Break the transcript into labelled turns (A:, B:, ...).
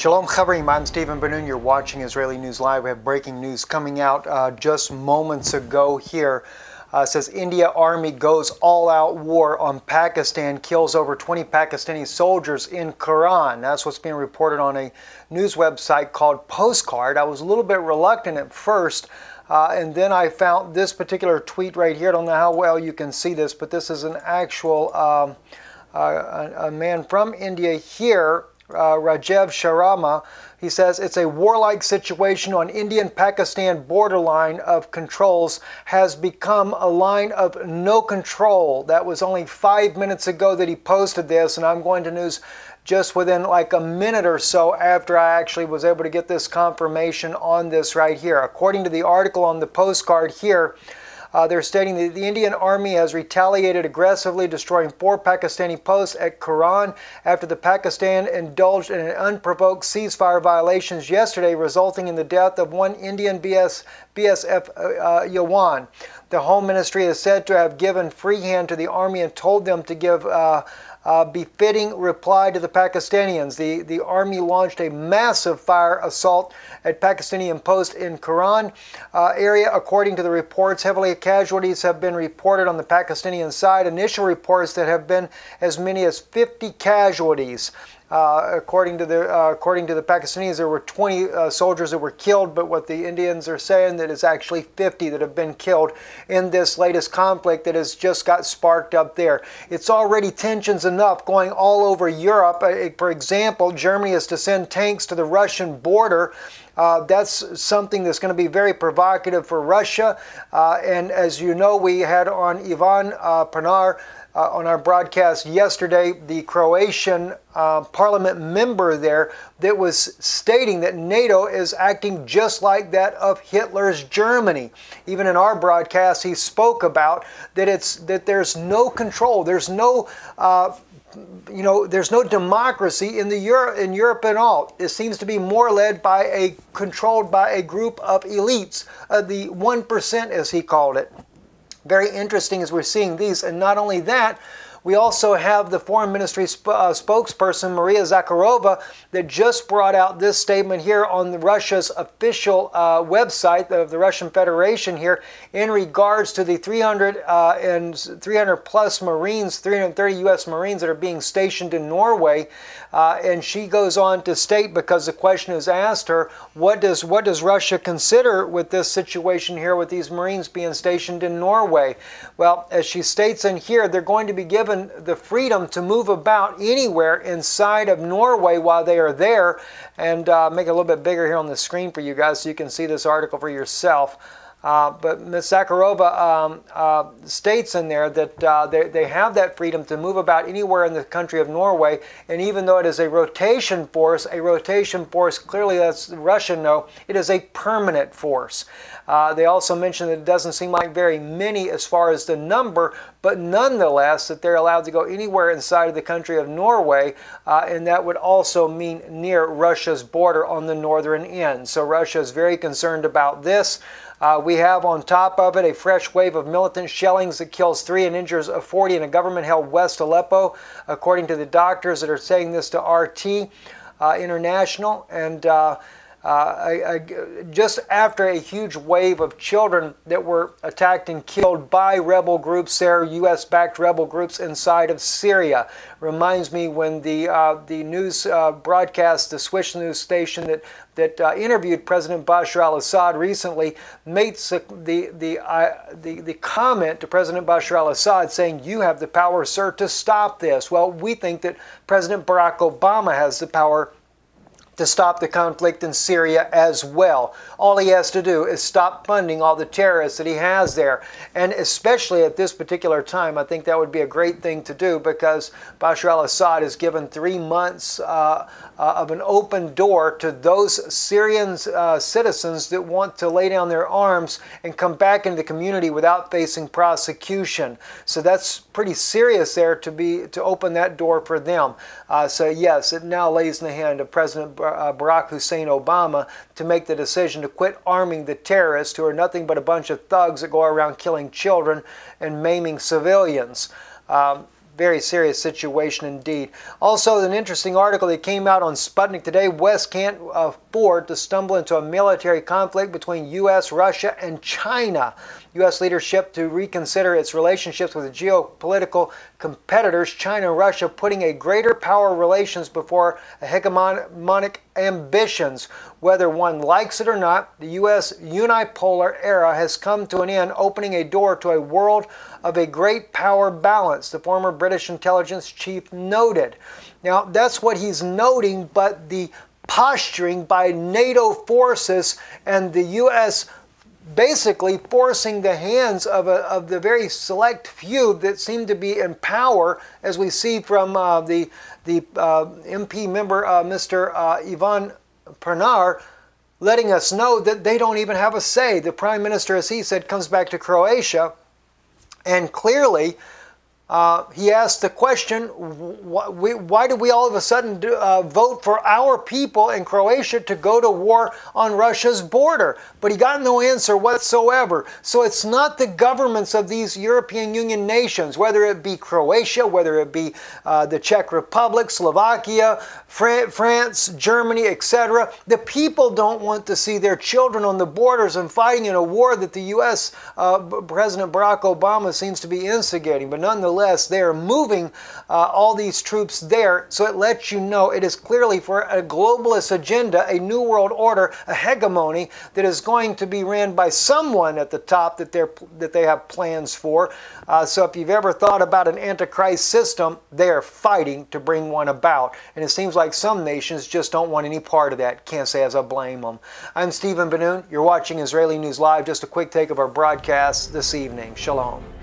A: Shalom Chavrim, I'm Stephen Ben-Nun. You're watching Israeli News Live. We have breaking news coming out uh, just moments ago here. Uh, says India Army goes all-out war on Pakistan, kills over 20 Pakistani soldiers in Keran. That's what's being reported on a news website called Postcard. I was a little bit reluctant at first, uh, and then I found this particular tweet right here. I don't know how well you can see this, but this is an actual um, uh, a, a man from India here uh, Rajeev Sharma. He says it's a warlike situation on Indian Pakistan borderline of controls has become a line of no control. That was only five minutes ago that he posted this, and I'm going to news just within like a minute or so after I actually was able to get this confirmation on this right here. According to the article on the postcard here, uh, they're stating that the Indian Army has retaliated aggressively, destroying four Pakistani posts at Keran after the Pakistan indulged in an unprovoked ceasefire violations yesterday, resulting in the death of one Indian BS, BSF uh, uh, jawan. The Home Ministry is said to have given free hand to the Army and told them to give uh, uh, befitting reply to the Pakistanians. The, the army launched a massive fire assault at Pakistani post in Keran uh, area. According to the reports, heavily casualties have been reported on the Pakistani side. Initial reports that have been as many as 50 casualties. Uh, according to the uh, according to the Pakistanis, there were 20 uh, soldiers that were killed, but what the Indians are saying that it's actually 50 that have been killed in this latest conflict that has just got sparked up there. It's already tensions enough going all over Europe. Uh, for example, Germany is to send tanks to the Russian border. Uh, that's something that's going to be very provocative for Russia. Uh, and as you know, we had on Ivan uh, Pernar uh, on our broadcast yesterday the Croatian uh, parliament member there that was stating that NATO is acting just like that of Hitler's Germany. Even in our broadcast, he spoke about that it's that there's no control, there's no uh, you know, there's no democracy in the Euro, in Europe at all. It seems to be more led by a controlled by a group of elites, uh, the one percent, as he called it. Very interesting as we're seeing these. And not only that, we also have the Foreign Ministry sp- uh, spokesperson, Maria Zakharova, that just brought out this statement here on Russia's official uh, website of the Russian Federation here in regards to the 300 uh, and 300 plus Marines, 330 U.S. Marines that are being stationed in Norway. Uh, and she goes on to state, because the question is asked her, what does what does Russia consider with this situation here with these Marines being stationed in Norway? Well, as she states in here, they're going to be given the freedom to move about anywhere inside of Norway while they are there. And uh, make it a little bit bigger here on the screen for you guys so you can see this article for yourself. Uh, but Ms. Zakharova um, uh, states in there that uh, they, they have that freedom to move about anywhere in the country of Norway. And even though it is a rotation force, a rotation force, clearly that's Russian no, it is a permanent force. Uh, they also mention that it doesn't seem like very many as far as the number, but nonetheless that they're allowed to go anywhere inside of the country of Norway, uh, and that would also mean near Russia's border on the northern end. So Russia is very concerned about this. Uh, we have on top of it a fresh wave of militant shellings that kills three and injures 40 in a government held West Aleppo, according to the doctors that are saying this to RT uh, International. And uh, I, I, just after a huge wave of children that were attacked and killed by rebel groups there, U.S. backed rebel groups inside of Syria. Reminds me when the, uh, the news uh, broadcast, the Swiss news station that, that uh, interviewed President Bashar al Assad recently, made the, the, uh, the, the comment to President Bashar al Assad saying, You have the power, sir, to stop this. Well, we think that President Barack Obama has the power to stop the conflict in Syria as well. All he has to do is stop funding all the terrorists that he has there. And especially at this particular time, I think that would be a great thing to do because Bashar al Assad has given three months uh, uh, of an open door to those Syrian uh, citizens that want to lay down their arms and come back into the community without facing prosecution. So that's pretty serious there to be to open that door for them. Uh, so yes, it now lays in the hand of President uh, Barack Hussein Obama to make the decision to quit arming the terrorists who are nothing but a bunch of thugs that go around killing children and maiming civilians. Um, Very serious situation indeed. Also, an interesting article that came out on Sputnik today West can't afford to stumble into a military conflict between U.S., Russia, and China. U.S. leadership to reconsider its relationships with geopolitical competitors, China and Russia, putting a greater power relations before a hegemonic ambitions. Whether one likes it or not, the U.S. unipolar era has come to an end, opening a door to a world of a great power balance, the former British intelligence chief noted. Now, that's what he's noting, but the posturing by NATO forces and the U.S basically forcing the hands of, a, of the very select few that seem to be in power, as we see from uh, the, the uh, MP member, uh, Mr. Uh, Ivan Pernar, letting us know that they don't even have a say. The prime minister, as he said, comes back to Croatia, and clearly uh, he asked the question, why, why did we all of a sudden do, uh, vote for our people in Croatia to go to war on Russia's border? But he got no answer whatsoever. So it's not the governments of these European Union nations, whether it be Croatia, whether it be uh, the Czech Republic, Slovakia, France, Germany, etc. The people don't want to see their children on the borders and fighting in a war that the U.S. Uh, President Barack Obama seems to be instigating. But nonetheless, they are moving uh, all these troops there. So it lets you know it is clearly for a globalist agenda, a new world order, a hegemony that is going to be ran by someone at the top that, they're, that they have plans for. Uh, so if you've ever thought about an antichrist system, they are fighting to bring one about. And it seems like some nations just don't want any part of that. Can't say as I blame them. I'm Stephen Ben-Nun. You're watching Israeli News Live. Just a quick take of our broadcast this evening. Shalom.